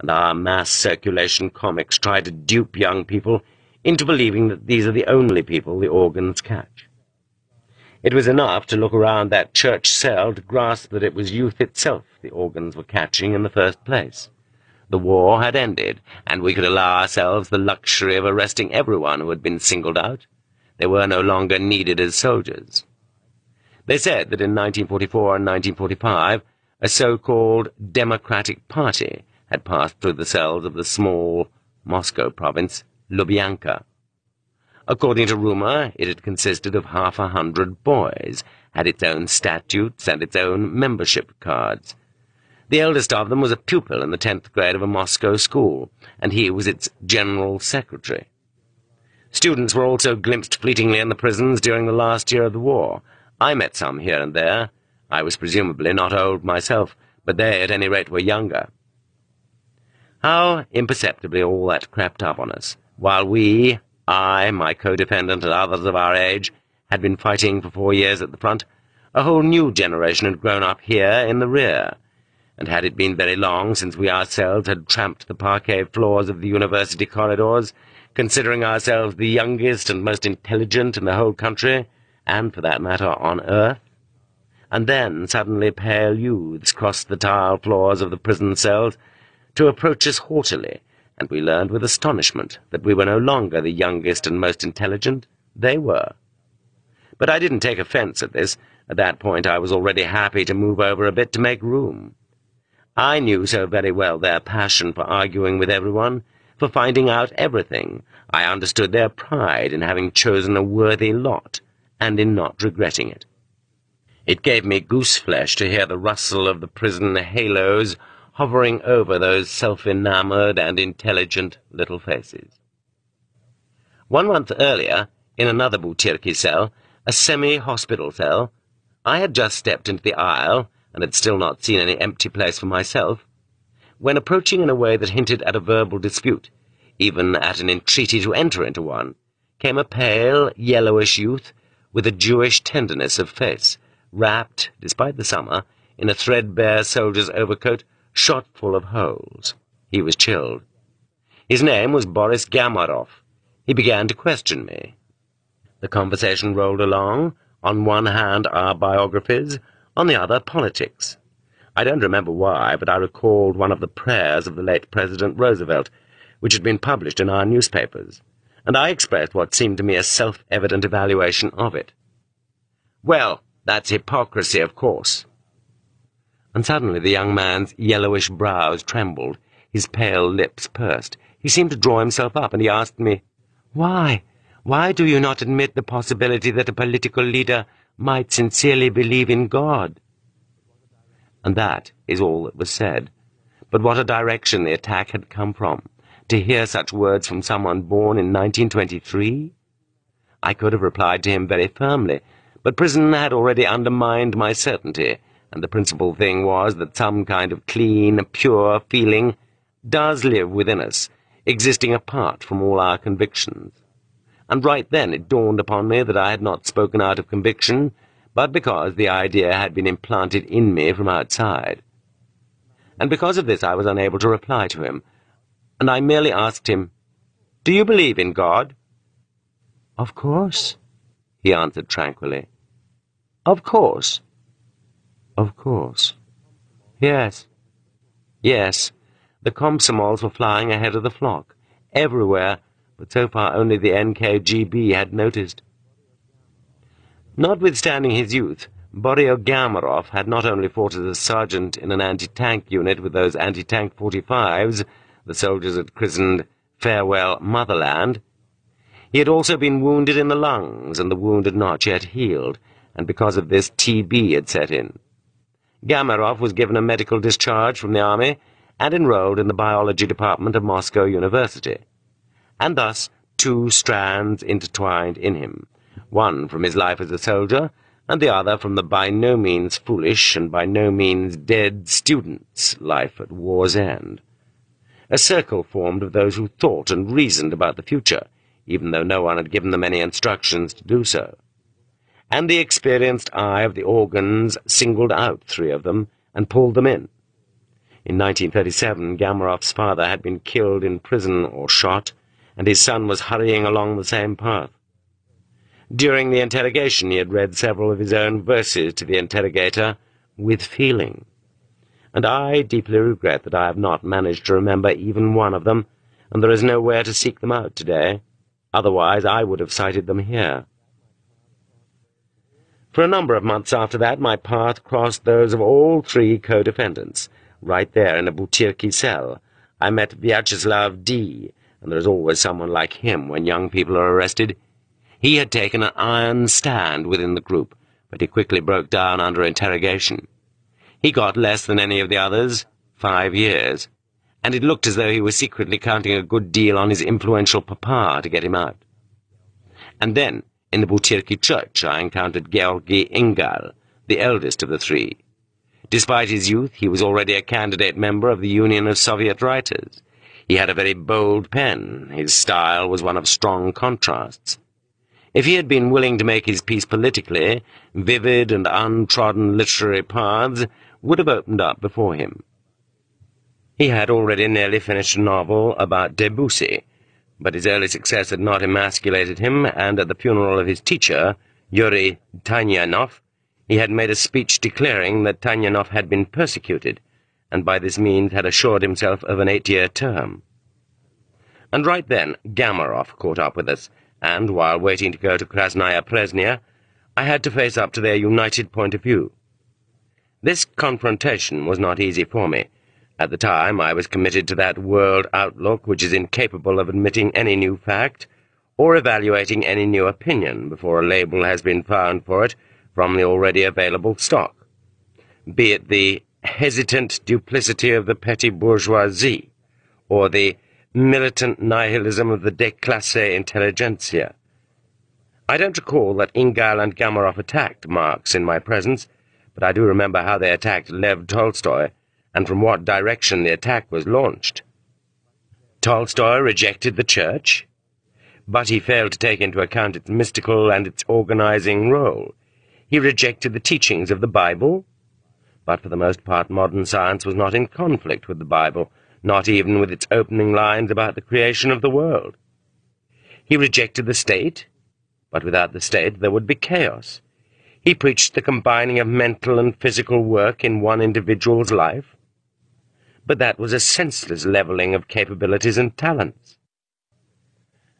and our mass circulation comics try to dupe young people into believing that these are the only people the organs catch. It was enough to look around that church cell to grasp that it was youth itself the organs were catching in the first place. The war had ended, and we could allow ourselves the luxury of arresting everyone who had been singled out. They were no longer needed as soldiers. They said that in 1944 and 1945, a so-called Democratic Party had passed through the cells of the small Moscow province, Lubyanka. According to rumor, it had consisted of half a hundred boys, had its own statutes and its own membership cards. The eldest of them was a pupil in the tenth grade of a Moscow school, and he was its general secretary. Students were also glimpsed fleetingly in the prisons during the last year of the war. I met some here and there. I was presumably not old myself, but they at any rate were younger. How imperceptibly all that crept up on us, while we, I, my co-defendant, and others of our age, had been fighting for four years at the front, a whole new generation had grown up here in the rear, and had it been very long since we ourselves had tramped the parquet floors of the university corridors, considering ourselves the youngest and most intelligent in the whole country, and, for that matter, on earth? And then suddenly pale youths crossed the tile floors of the prison cells to approach us haughtily, and we learned with astonishment that we were no longer the youngest and most intelligent, they were. But I didn't take offence at this. At that point I was already happy to move over a bit to make room. I knew so very well their passion for arguing with everyone, for finding out everything. I understood their pride in having chosen a worthy lot, and in not regretting it. It gave me goose-flesh to hear the rustle of the prison halos hovering over those self-enamoured and intelligent little faces. One month earlier, in another Butyrki cell, a semi-hospital cell, I had just stepped into the aisle, and had still not seen any empty place for myself, when approaching in a way that hinted at a verbal dispute, even at an entreaty to enter into one, came a pale, yellowish youth with a Jewish tenderness of face, wrapped, despite the summer, in a threadbare soldier's overcoat shot full of holes. He was chilled. His name was Boris Gamarov. He began to question me. The conversation rolled along, on one hand our biographies, on the other politics. I don't remember why, but I recalled one of the prayers of the late President Roosevelt, which had been published in our newspapers, and I expressed what seemed to me a self-evident evaluation of it. Well, that's hypocrisy, of course, and suddenly the young man's yellowish brows trembled, his pale lips pursed. He seemed to draw himself up, and he asked me, Why? Why do you not admit the possibility that a political leader might sincerely believe in God? And that is all that was said. But what a direction the attack had come from. To hear such words from someone born in 1923? I could have replied to him very firmly, but prison had already undermined my certainty, and the principal thing was that some kind of clean, pure feeling does live within us, existing apart from all our convictions. And right then it dawned upon me that I had not spoken out of conviction, but because the idea had been implanted in me from outside. And because of this I was unable to reply to him, and I merely asked him, Do you believe in God? Of course, he answered tranquilly. Of course. Of course. Yes. Yes. The Komsomols were flying ahead of the flock. Everywhere, but so far only the NKGB had noticed. Notwithstanding his youth, Boris Gamarov had not only fought as a sergeant in an anti-tank unit with those anti-tank 45s the soldiers had christened Farewell Motherland, he had also been wounded in the lungs, and the wound had not yet healed, and because of this TB had set in. Gamarov was given a medical discharge from the army and enrolled in the biology department of Moscow University. And thus two strands intertwined in him, one from his life as a soldier, and the other from the by no means foolish and by no means dead student's life at war's end. A circle formed of those who thought and reasoned about the future, even though no one had given them any instructions to do so and the experienced eye of the organs singled out three of them and pulled them in. In 1937, Gamarov's father had been killed in prison or shot, and his son was hurrying along the same path. During the interrogation, he had read several of his own verses to the interrogator with feeling, and I deeply regret that I have not managed to remember even one of them, and there is nowhere to seek them out today. Otherwise, I would have cited them here. For a number of months after that, my path crossed those of all three co-defendants, right there in a Butyrki cell. I met Vyacheslav D., and there is always someone like him when young people are arrested. He had taken an iron stand within the group, but he quickly broke down under interrogation. He got less than any of the others, five years, and it looked as though he was secretly counting a good deal on his influential papa to get him out. And then, in the Butyrki church, I encountered Georgy Ingal, the eldest of the three. Despite his youth, he was already a candidate member of the Union of Soviet Writers. He had a very bold pen. His style was one of strong contrasts. If he had been willing to make his peace politically, vivid and untrodden literary paths would have opened up before him. He had already nearly finished a novel about Debussy, but his early success had not emasculated him, and at the funeral of his teacher, Yuri Tynyanov, he had made a speech declaring that Tynyanov had been persecuted, and by this means had assured himself of an eight-year term. And right then Gamarov caught up with us, and while waiting to go to Krasnaya Presnya, I had to face up to their united point of view. This confrontation was not easy for me. At the time, I was committed to that world outlook which is incapable of admitting any new fact or evaluating any new opinion before a label has been found for it from the already available stock, be it the hesitant duplicity of the petty bourgeoisie, or the militant nihilism of the déclassé intelligentsia. I don't recall that Ingal and Gamarov attacked Marx in my presence, but I do remember how they attacked Lev Tolstoy, and from what direction the attack was launched. Tolstoy rejected the Church, but he failed to take into account its mystical and its organizing role. He rejected the teachings of the Bible, but for the most part modern science was not in conflict with the Bible, not even with its opening lines about the creation of the world. He rejected the state, but without the state there would be chaos. He preached the combining of mental and physical work in one individual's life, but that was a senseless levelling of capabilities and talents.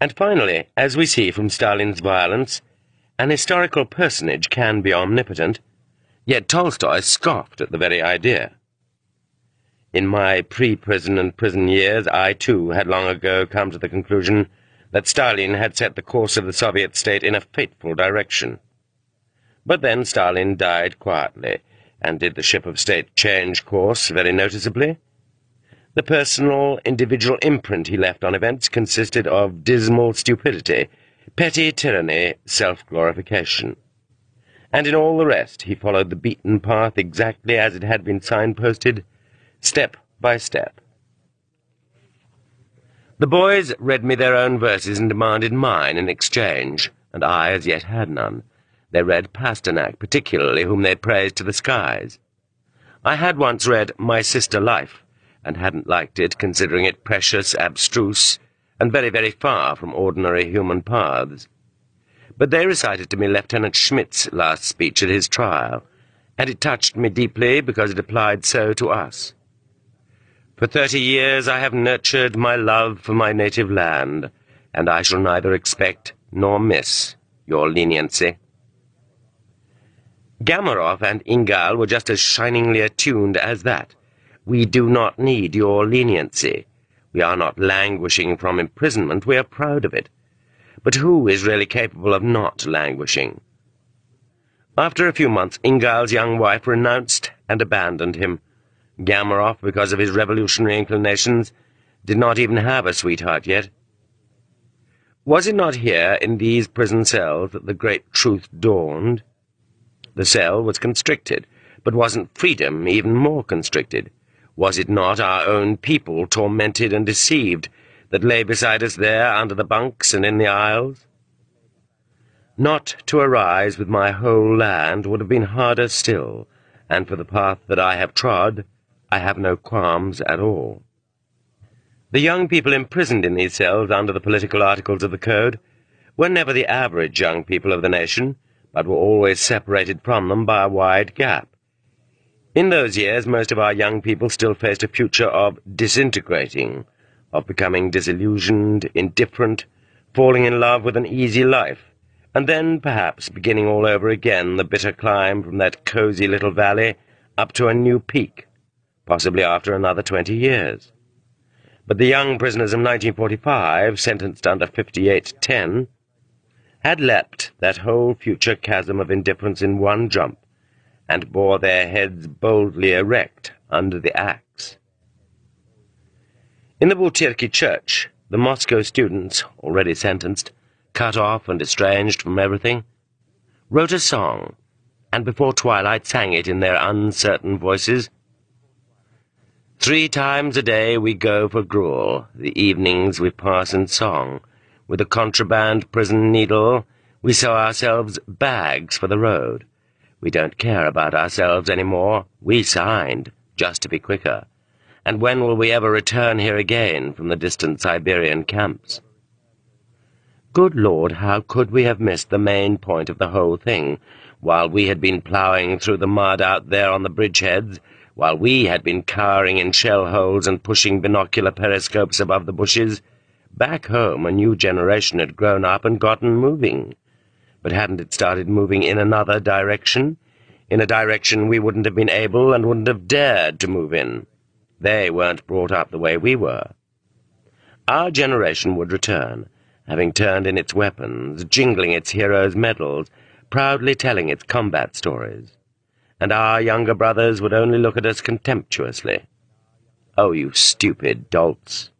And finally, as we see from Stalin's violence, an historical personage can be omnipotent, yet Tolstoy scoffed at the very idea. In my pre-prison and prison years, I too had long ago come to the conclusion that Stalin had set the course of the Soviet state in a fateful direction. But then Stalin died quietly, and did the ship of state change course very noticeably? The personal, individual imprint he left on events consisted of dismal stupidity petty tyranny, self-glorification. And in all the rest he followed the beaten path exactly as it had been signposted, step by step. The boys read me their own verses and demanded mine in exchange, and I as yet had none. They read Pasternak particularly, whom they praised to the skies. I had once read My Sister Life, and hadn't liked it, considering it precious, abstruse, and very, very far from ordinary human paths. But they recited to me Lieutenant Schmidt's last speech at his trial, and it touched me deeply because it applied so to us. For thirty years I have nurtured my love for my native land, and I shall neither expect nor miss your leniency. Gamarov and Ingal were just as shiningly attuned as that. We do not need your leniency. We are not languishing from imprisonment, we are proud of it. But who is really capable of not languishing? After a few months, Ingal's young wife renounced and abandoned him. Gamarov, because of his revolutionary inclinations, did not even have a sweetheart yet. Was it not here, in these prison cells, that the great truth dawned? The cell was constricted, but wasn't freedom even more constricted? Was it not our own people, tormented and deceived, that lay beside us there under the bunks and in the aisles? Not to arise with my whole land would have been harder still, and for the path that I have trod, I have no qualms at all. The young people imprisoned in these cells under the political articles of the Code were never the average young people of the nation, but were always separated from them by a wide gap. In those years, most of our young people still faced a future of disintegrating, of becoming disillusioned, indifferent, falling in love with an easy life, and then, perhaps, beginning all over again the bitter climb from that cosy little valley up to a new peak, possibly after another twenty years. But the young prisoners of 1945, sentenced under 5810, had leapt that whole future chasm of indifference in one jump, and bore their heads boldly erect under the axe. In the Butyrki church, the Moscow students, already sentenced, cut off and estranged from everything, wrote a song, and before twilight sang it in their uncertain voices. Three times a day we go for gruel, the evenings we pass in song. With a contraband prison needle, we sew ourselves bags for the road. We don't care about ourselves any more. We signed, just to be quicker. And when will we ever return here again from the distant Siberian camps? Good Lord, how could we have missed the main point of the whole thing, while we had been ploughing through the mud out there on the bridgeheads, while we had been cowering in shell holes and pushing binocular periscopes above the bushes? Back home, a new generation had grown up and gotten moving. But hadn't it started moving in another direction? In a direction we wouldn't have been able and wouldn't have dared to move in. They weren't brought up the way we were. Our generation would return, having turned in its weapons, jingling its heroes' medals, proudly telling its combat stories. And our younger brothers would only look at us contemptuously. Oh, you stupid dolts!